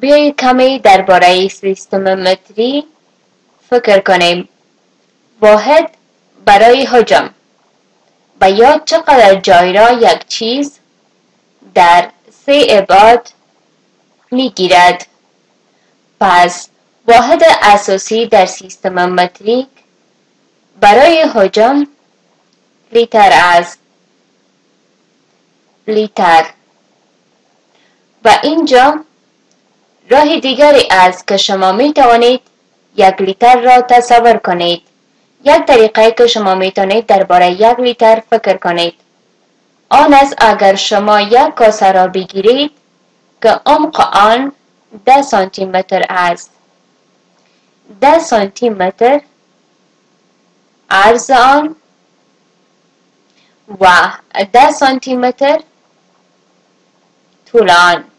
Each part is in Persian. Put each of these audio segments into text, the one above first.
بیایید کمی درباره سیستم متری فکر کنیم. واحد برای حجم. و یا چقدر جای را یک چیز در سه ابعاد می‌گیرد. پس واحد اساسی در سیستم متریک برای حجم لیتر است. لیتر. و اینجا راه دیگری است که شما می توانید یک لیتر را تصور کنید. یک طریقه که شما می توانید درباره یک لیتر فکر کنید. آن است اگر شما یک کاسه را بگیرید که عمق آن ده سانتی متر است. ده سانتی متر عرض آن و ده سانتی متر طول آن.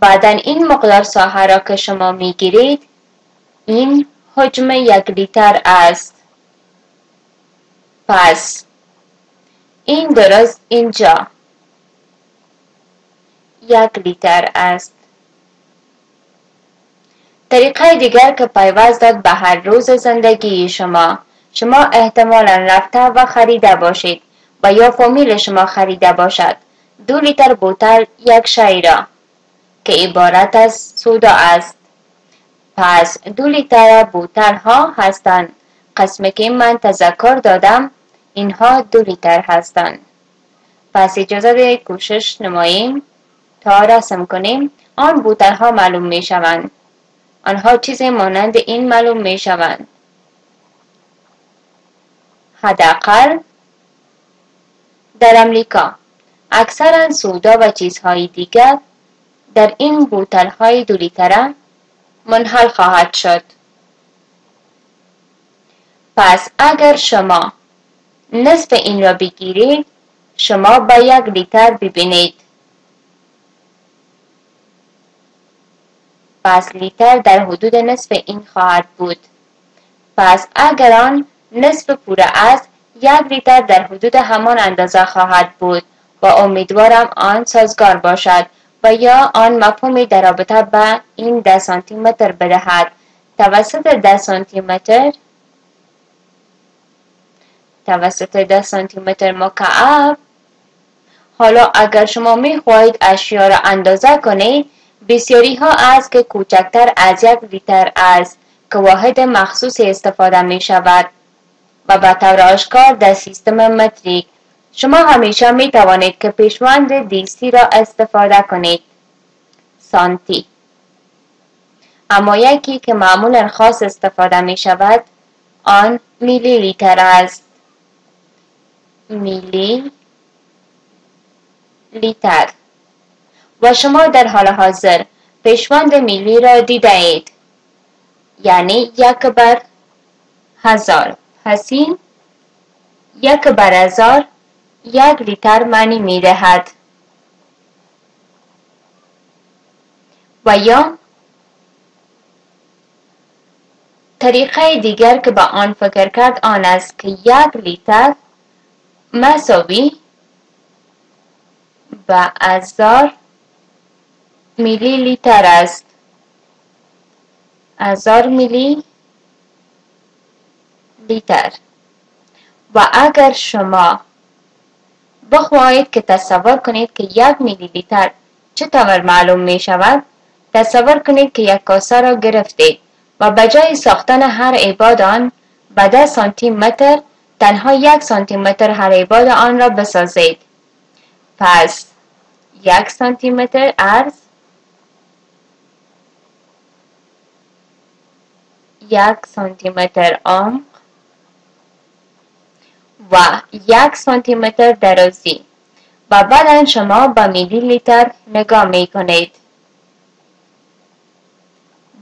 بعدا این مقدار ساحه را که شما می‌گیرید این حجم یک لیتر است. پس این درست اینجا. یک لیتر است. طریقه دیگر که پیوست داد به هر روز زندگی شما. شما احتمالا رفته و خریده باشید و یا فامیل شما خریده باشد. دو لیتر بوتل یک شای را. که عبارت از سودا است. پس دو لیتر بوتل ها هستند. قسمی که من تذکر دادم اینها دو لیتر هستند. پس اجازه ده کوشش نماییم. تا رسم کنیم آن بوتل ها معلوم می شوند آنها چیزی مانند این معلوم می شوند حداقل در امریکا اکثرا سودا و چیزهای دیگر در این بوتل های دو لیتره منحل خواهد شد. پس اگر شما نصف این را بگیرید شما با یک لیتر ببینید. پس لیتر در حدود نصف این خواهد بود. پس اگر آن نصف پوره است یک لیتر در حدود همان اندازه خواهد بود. و امیدوارم آن سازگار باشد. و یا آن مفهومی در رابطه به این ده سانتی متر بدهد. توسط ده سانتی متر توسط ده سانتی متر مکعب حالا اگر شما می خواهید اشیا را اندازه کنید بسیاری ها است که کوچکتر از یک لیتر است که واحد مخصوصی استفاده می شود و به طور آشکار در سیستم متریک شما همیشه می توانید که پیشوند دیسی را استفاده کنید. سانتی. اما یکی که معمولا خاص استفاده می شود آن میلی لیتر است. میلی لیتر و شما در حال حاضر پیشوند میلی را دیده اید. یعنی یک بر هزار. پس این یک بر هزار یک لیتر معنی می دهد و یا طریقه دیگر که به آن فکر کرد آن است که یک لیتر مساوی به هزار میلی لیتر است. هزار میلی لیتر. و اگر شما بخواهید که تصور کنید که یک میلی لیتر چطور معلوم می شود تصور کنید که یک کاسه را گرفتید و به جای ساختن هر عباد آن به ده سانتی متر تنها یک سانتی متر هر عباد آن را بسازید. پس یک سانتی متر عرض یک سانتی متر عمق و یک سانتی متر درازی. و بعدا شما با میلی لیتر نگاه می کنید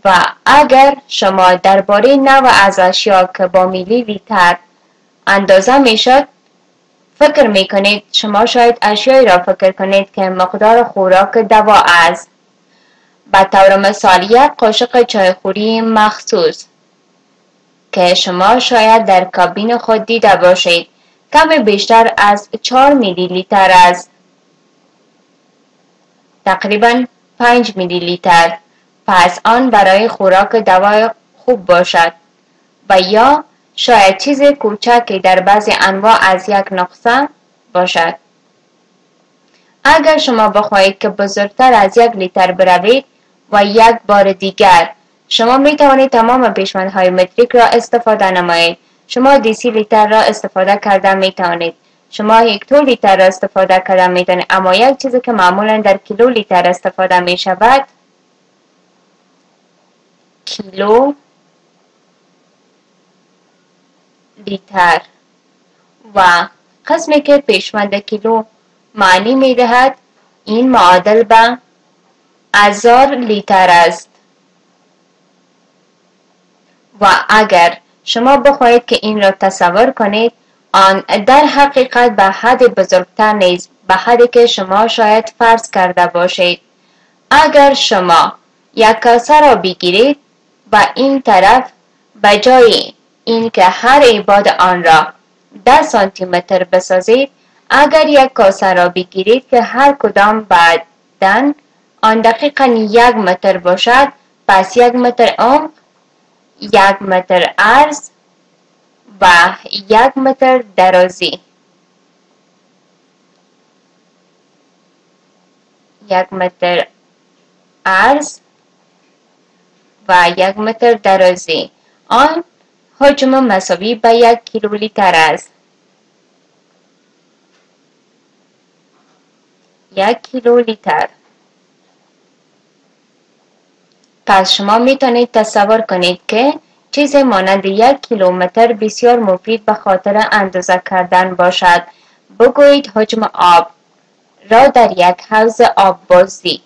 و اگر شما درباره نوع از اشیا که با میلی لیتر اندازه می‌شد فکر می کنید شما شاید اشیایی را فکر کنید که مقدار خوراک دوا است. به طور مثال یک قاشق چایخوری مخصوص. که شما شاید در کابین خود دیده باشید. کمی بیشتر از 4 میلی لیتر است تقریبا 5 میلی لیتر پس آن برای خوراک دوای خوب باشد. و یا شاید چیز کوچکی در بعضی انواع از یک نقصه باشد. اگر شما بخواهید که بزرگتر از یک لیتر بروید و یک بار دیگر شما می توانید تمام پیشمندهای متریک را استفاده نمایید. شما دیسی لیتر را استفاده کردن می توانید شما هکتو لیتر را استفاده کردن می توانید اما یک چیزی که معمولا در کیلو لیتر استفاده می شود کیلو لیتر. و قسمی که پیشمند کیلو معنی می دهد این معادل به هزار لیتر است. و اگر شما بخواهید که این را تصور کنید آن در حقیقت به حد بزرگتر نیست به حدی که شما شاید فرض کرده باشید. اگر شما یک کاسه را بگیرید و این طرف به جای اینکه هر عباد آن را ده سانتی متر بسازید اگر یک کاسه را بگیرید که هر کدام بعدن آن دقیقا یک متر باشد پس یک متر عمق یک متر عرض و یک متر درازی. یک متر عرض و یک متر درازی. آن حجم مساوی به یک کیلولیتر است. یک کیلولیتر. پس شما می توانید تصور کنید که چیز مانند یک کیلومتر بسیار مفید به خاطر اندازه کردن باشد. بگویید حجم آب را در یک حوض آب بازی